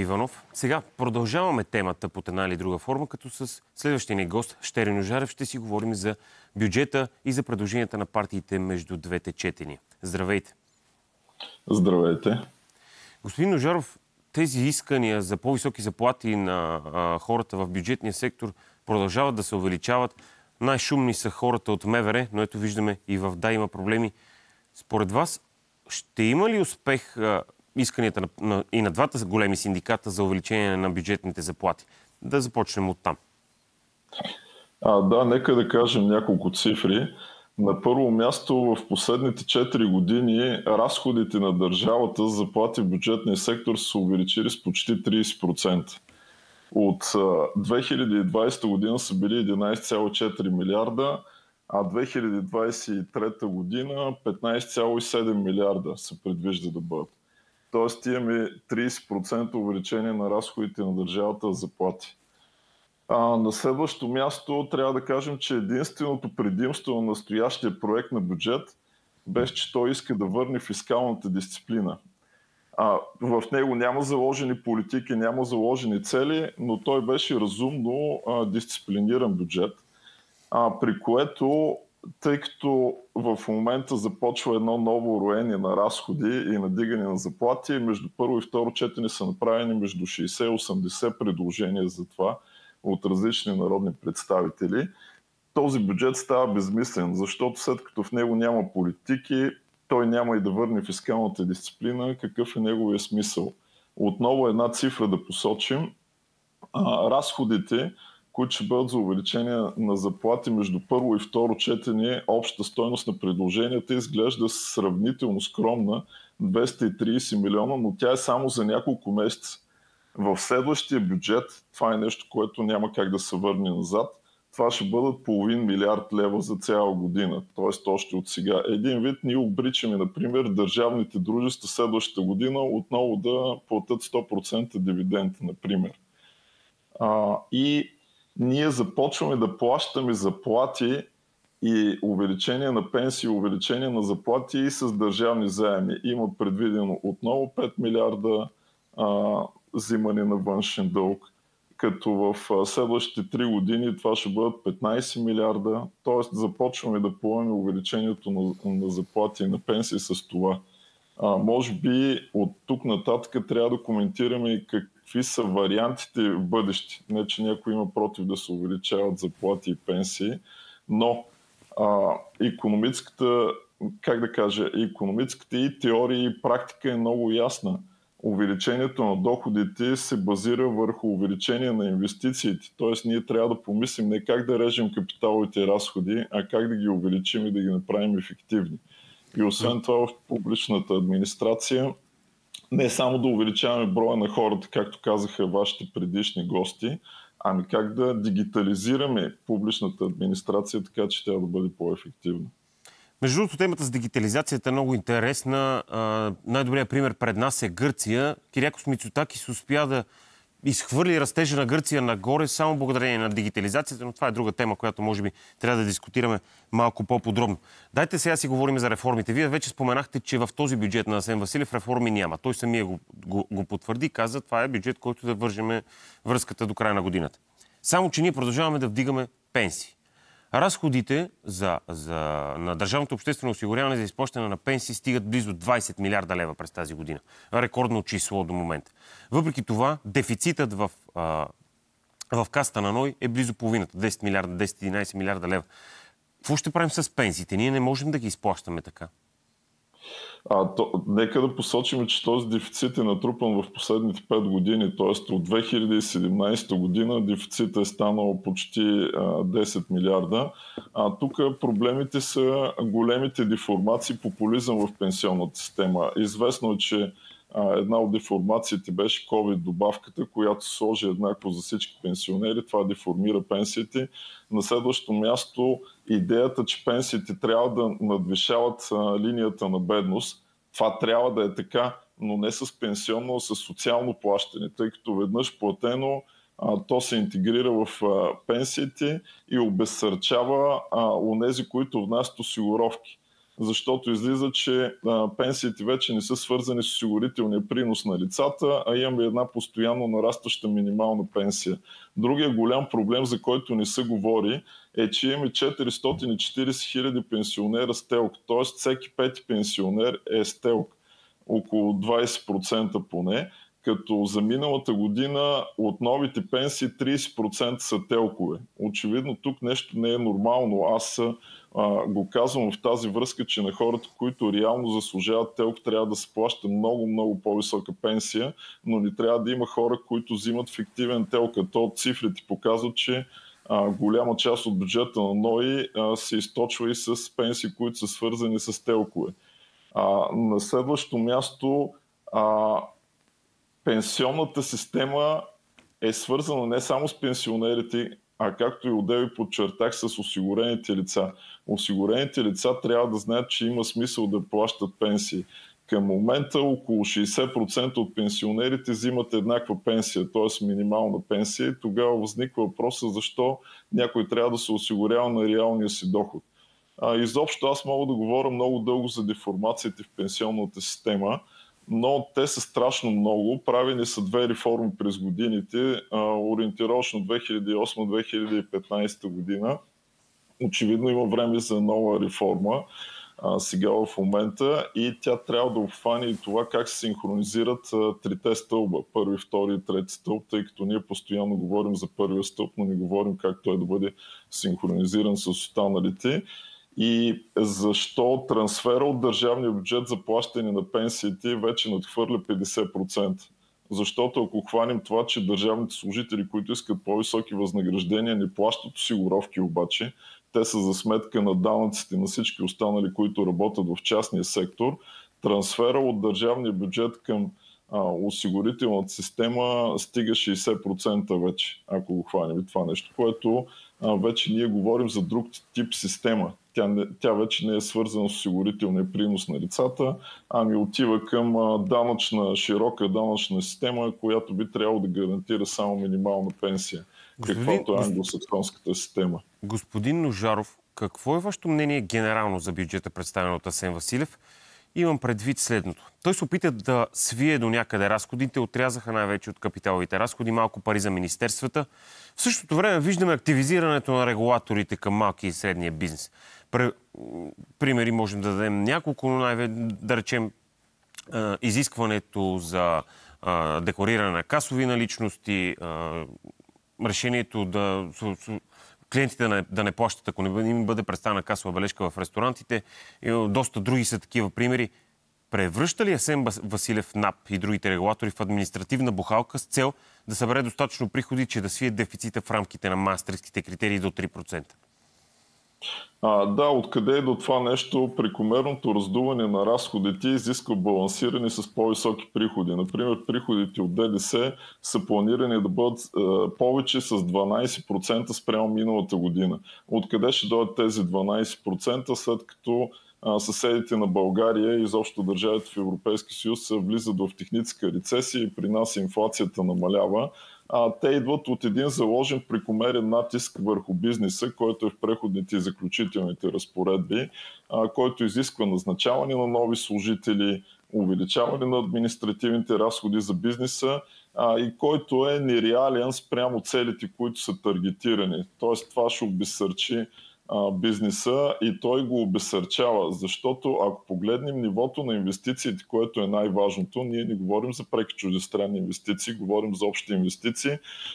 Иванов. Сега продължаваме темата под една или друга форма, като с следващия ни гост, Щерин Ожарев, ще си говорим за бюджета и за предложенията на партиите между двете четения. Здравейте! Здравейте! Господин Ожаров, тези искания за по-високи заплати на а, хората в бюджетния сектор продължават да се увеличават. Най-шумни са хората от МВР, но ето виждаме и в Да има проблеми. Според вас, ще има ли успех а, исканията на, на, и на двата големи синдиката за увеличение на бюджетните заплати? Да започнем от там. А, да, нека да кажем няколко цифри. На първо място в последните 4 години разходите на държавата за заплати в бюджетния сектор са увеличили с почти 30%. От 2020 година са били 11,4 милиарда, а 2023 година 15,7 милиарда се предвижда да бъдат. Тоест имаме 30% увеличение на разходите на държавата за заплати. А, на следващо място трябва да кажем, че единственото предимство на настоящия проект на бюджет беше, че той иска да върне фискалната дисциплина. А, в него няма заложени политики, няма заложени цели, но той беше разумно а, дисциплиниран бюджет, а, при което тъй като в момента започва едно ново роение на разходи и надигане на заплати, между първо и второ четене са направени между 60 и 80 предложения за това от различни народни представители. Този бюджет става безмислен, защото след като в него няма политики, той няма и да върне фискалната дисциплина, какъв е неговия смисъл. Отново една цифра да посочим. Разходите които ще бъдат за увеличение на заплати между първо и второ четене, обща стойност на предложенията изглежда сравнително скромна 230 милиона, но тя е само за няколко месеца. В следващия бюджет, това е нещо, което няма как да се върне назад, това ще бъдат половин милиард лева за цяла година, т.е. още от сега. Един вид ние обричаме, например, държавните дружества следващата година отново да платят 100% дивиденд, например. А, и ние започваме да плащаме заплати и увеличение на пенсии, увеличение на заплати и с държавни заеми. Има предвидено отново 5 милиарда а, взимане на външен дълг, като в следващите 3 години това ще бъдат 15 милиарда, т.е. започваме да поемем увеличението на, на заплати и на пенсии с това. А, може би от тук нататък трябва да коментираме и как, какви са вариантите в бъдеще. Не, че някой има против да се увеличават заплати и пенсии, но а, економическата, как да кажа, економическата и теория и практика е много ясна. Увеличението на доходите се базира върху увеличение на инвестициите. Тоест ние трябва да помислим не как да режем капиталовите разходи, а как да ги увеличим и да ги направим ефективни. И освен това в публичната администрация не само да увеличаваме броя на хората, както казаха вашите предишни гости, ами как да дигитализираме публичната администрация, така че тя да бъде по-ефективна. Между другото, темата с дигитализацията е много интересна. най-добрият пример пред нас е Гърция. Кирякос Мицотакис успя да изхвърли растежа на Гърция нагоре само благодарение на дигитализацията, но това е друга тема, която може би трябва да дискутираме малко по-подробно. Дайте сега си говорим за реформите. Вие вече споменахте, че в този бюджет на Асен Василев реформи няма. Той самия го, го, го потвърди, каза, това е бюджет, който да вържеме връзката до края на годината. Само, че ние продължаваме да вдигаме пенсии. Разходите за, за, на държавното обществено осигуряване за изплащане на пенсии стигат близо 20 милиарда лева през тази година. Рекордно число до момента. Въпреки това, дефицитът в, а, в каста на НОЙ е близо половината. 10 милиарда, 10-11 милиарда лева. Какво ще правим с пенсиите? Ние не можем да ги изплащаме така. А, то, нека да посочим, че този дефицит е натрупан в последните 5 години, т.е. от 2017 година дефицит е станал почти а, 10 милиарда. А тук проблемите са големите деформации, популизъм в пенсионната система. Известно е, че една от деформациите беше COVID-добавката, която сложи еднакво за всички пенсионери. Това деформира пенсиите. На следващото място идеята, че пенсиите трябва да надвишават линията на бедност. Това трябва да е така, но не с пенсионно, а с социално плащане, тъй като веднъж платено то се интегрира в пенсиите и обезсърчава онези, които внасят осигуровки. Защото излиза, че а, пенсиите вече не са свързани с осигурителния принос на лицата, а имаме една постоянно нарастваща минимална пенсия. Другия голям проблем, за който не се говори, е, че имаме 440 хиляди пенсионера с телк, т.е. всеки пети пенсионер е с телк, около 20% поне като за миналата година от новите пенсии 30% са телкове. Очевидно тук нещо не е нормално. Аз а, го казвам в тази връзка, че на хората, които реално заслужават телк, трябва да се плаща много, много по-висока пенсия, но не трябва да има хора, които взимат фиктивен телк. То цифрите показват, че а, голяма част от бюджета на НОИ а, се източва и с пенсии, които са свързани с телкове. А, на следващо място а, пенсионната система е свързана не само с пенсионерите, а както и отдеви подчертах с осигурените лица. Осигурените лица трябва да знаят, че има смисъл да плащат пенсии. Към момента около 60% от пенсионерите взимат еднаква пенсия, т.е. минимална пенсия тогава възниква въпроса защо някой трябва да се осигурява на реалния си доход. А, изобщо аз мога да говоря много дълго за деформациите в пенсионната система – но те са страшно много. Правени са две реформи през годините, ориентировъчно 2008-2015 година. Очевидно има време за нова реформа а, сега в момента и тя трябва да обхване и това как се синхронизират а, трите стълба, първи, втори и трети стълб, тъй като ние постоянно говорим за първия стълб, но не говорим как той да бъде синхронизиран с останалите и защо трансфера от държавния бюджет за плащане на пенсиите вече надхвърля 50%. Защото ако хванем това, че държавните служители, които искат по-високи възнаграждения, не плащат осигуровки обаче, те са за сметка на данъците на всички останали, които работят в частния сектор, трансфера от държавния бюджет към осигурителната система стига 60% вече, ако го хванем това нещо, което а, вече ние говорим за друг тип система тя, не, тя вече не е свързана с осигурителния принос на лицата, ами отива към данъчна, широка данъчна система, която би трябвало да гарантира само минимална пенсия, Господин, каквато е англосаксонската система. Господин Ножаров, какво е вашето мнение генерално за бюджета, представен от Асен Василев? Имам предвид следното. Той се опита да свие до някъде разходите, отрязаха най-вече от капиталовите разходи, малко пари за министерствата. В същото време виждаме активизирането на регулаторите към малки и средния бизнес. Примери можем да дадем няколко, но най да речем изискването за декориране на касови наличности, решението да клиентите да не, плащат, ако не им бъде представена касова бележка в ресторантите. И доста други са такива примери. Превръща ли Асен Василев НАП и другите регулатори в административна бухалка с цел да събере достатъчно приходи, че да свие дефицита в рамките на мастерските критерии до 3%? А, да, откъде е до това нещо? Прекомерното раздуване на разходите изисква балансиране с по-високи приходи. Например, приходите от ДДС са планирани да бъдат е, повече с 12% спрямо миналата година. Откъде ще дойдат тези 12%, след като съседите на България и изобщо държавите в Европейски съюз влизат в техническа рецесия и при нас инфлацията намалява а, те идват от един заложен прекомерен натиск върху бизнеса, който е в преходните и заключителните разпоредби, а, който изисква назначаване на нови служители, увеличаване на административните разходи за бизнеса а, и който е нереален спрямо целите, които са таргетирани. Тоест това ще обесърчи бизнеса и той го обесърчава, защото ако погледнем нивото на инвестициите, което е най-важното, ние не говорим за преки чуждестранни инвестиции, говорим за общи инвестиции.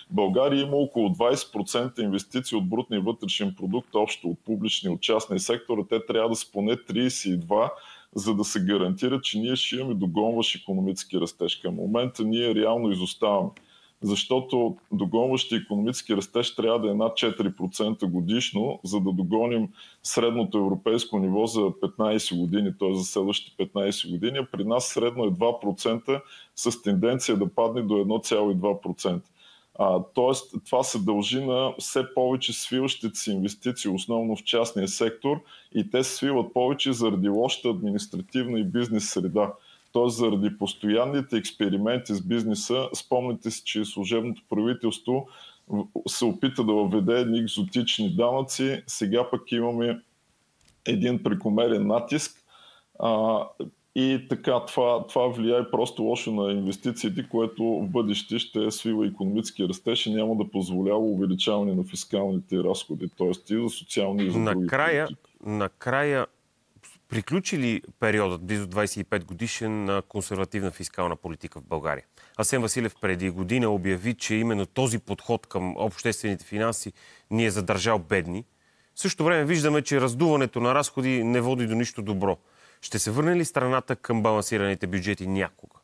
България има около 20% инвестиции от брутния вътрешен продукт, общо от публичния, от частния сектор, те трябва да са поне 32 за да се гарантира, че ние ще имаме догонващ економически растеж. Към момента ние реално изоставаме защото догонващия економически растеж трябва да е над 4% годишно, за да догоним средното европейско ниво за 15 години, т.е. за следващите 15 години. При нас средно е 2% с тенденция да падне до 1,2%. А, тоест, това се дължи на все повече свиващите си инвестиции, основно в частния сектор, и те свиват повече заради лошата административна и бизнес среда. Т.е. заради постоянните експерименти с бизнеса, спомните си, че служебното правителство се опита да въведе едни екзотични данъци. Сега пък имаме един прекомерен натиск. А, и така, това, това влияе просто лошо на инвестициите, което в бъдеще ще свива економически растеж и няма да позволява увеличаване на фискалните разходи, т.е. и за социални и за други Накрая, накрая приключи ли периодът близо 25 годишен на консервативна фискална политика в България? Асен Василев преди година обяви, че именно този подход към обществените финанси ни е задържал бедни. В същото време виждаме, че раздуването на разходи не води до нищо добро. Ще се върне ли страната към балансираните бюджети някога?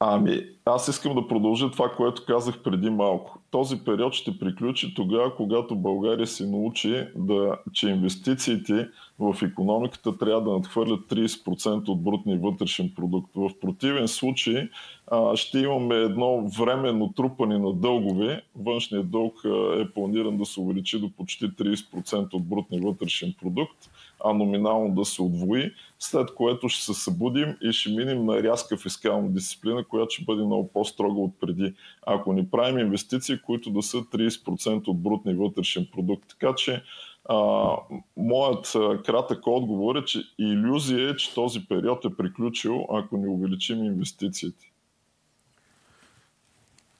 Ами, аз искам да продължа това, което казах преди малко. Този период ще приключи тогава, когато България се научи, да, че инвестициите в економиката трябва да надхвърлят 30% от брутния вътрешен продукт. В противен случай а, ще имаме едно временно трупане на дългове. Външният дълг е планиран да се увеличи до почти 30% от брутния вътрешен продукт, а номинално да се отвои, след което ще се събудим и ще минем на рязка фискална дисциплина, която ще бъде много по-строга от преди. Ако ни правим инвестиции, които да са 30% от брутния вътрешен продукт. Така че а, моят а, кратък отговор е, че иллюзия е, че този период е приключил, ако не увеличим инвестициите.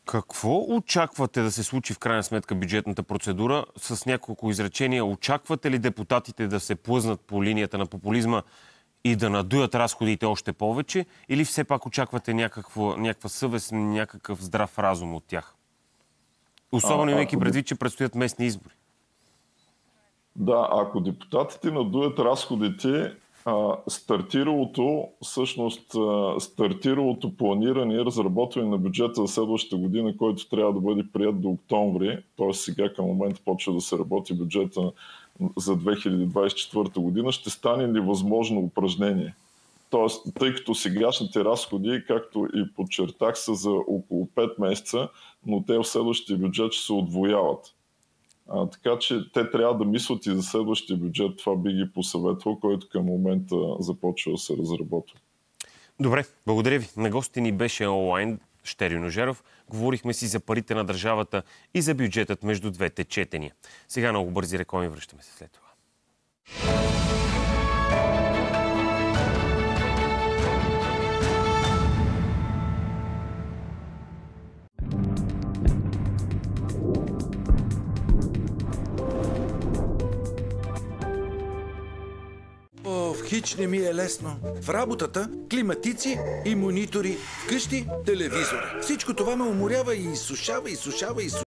Какво очаквате да се случи в крайна сметка бюджетната процедура? С няколко изречения, очаквате ли депутатите да се плъзнат по линията на популизма и да надуят разходите още повече? Или все пак очаквате някаква, някаква съвест, някакъв здрав разум от тях? Особено имайки предвид, че предстоят местни избори. Да, ако депутатите надуят разходите, стартиралото, всъщност стартиралото планиране и разработване на бюджета за следващата година, който трябва да бъде прият до октомври, т.е. сега към момента почва да се работи бюджета за 2024 година, ще стане невъзможно упражнение. Тоест, тъй като сегашните разходи, както и подчертах, са за около 5 месеца, но те в следващия бюджет ще се отвояват. А, така че те трябва да мислят и за следващия бюджет. Това би ги посъветвал, който към момента започва да се разработва. Добре, благодаря ви. На гости ни беше онлайн Щери Ножеров. Говорихме си за парите на държавата и за бюджетът между двете четения. Сега много бързи реклами връщаме се след това. Хич не ми е лесно. В работата климатици и монитори, вкъщи телевизор. Всичко това ме уморява и изсушава, изсушава, изсушава.